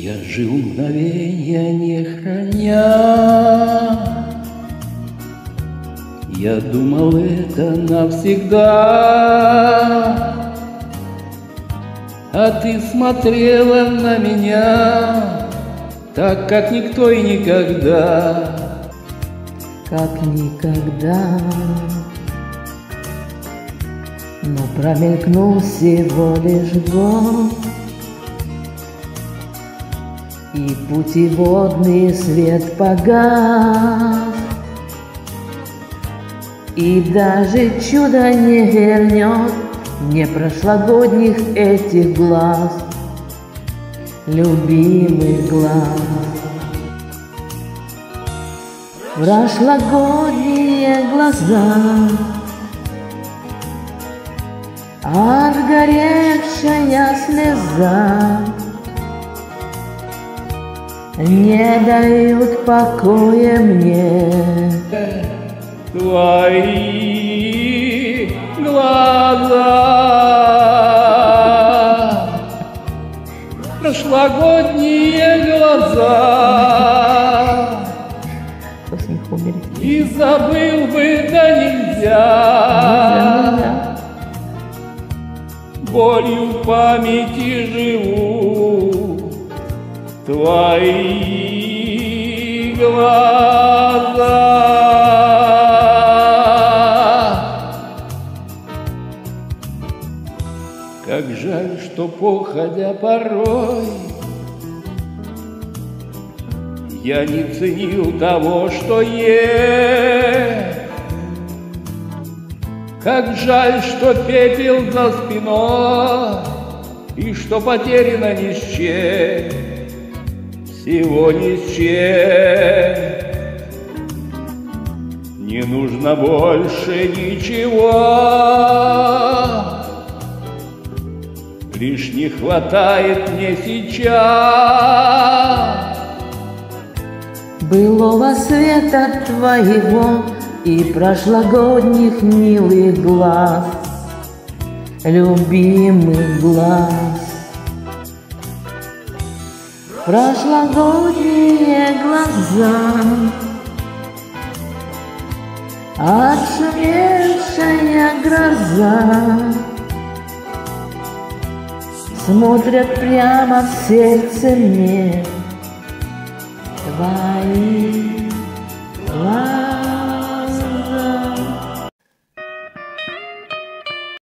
Я жил мгновенья не храня. Я думал это навсегда. А ты смотрела на меня Так, как никто и никогда. Как никогда. Но промелькнул всего лишь год И путеводный свет погас. И даже чудо не вернет Не прошлогодних этих глаз. Любимый глаз. Прошлогодние глаза. Отгоревшая слеза Не дают покоя мне. Твои глаза. Прошлогодние глаза? И забыл бы, да нельзя. Болью в памяти живу Твои глаза. Как жаль, что походя порой Я не ценил того, что есть. Как жаль, что пепел за спиной И что потеряно ни с чем Всего ни с чем Не нужно больше ничего. Лишь не хватает мне сейчас. Былого света твоего И прошлогодних милых глаз Любимый глаз Прошлогодние глаза. Отшумевшая гроза. Смотрят прямо в сердце мне Твои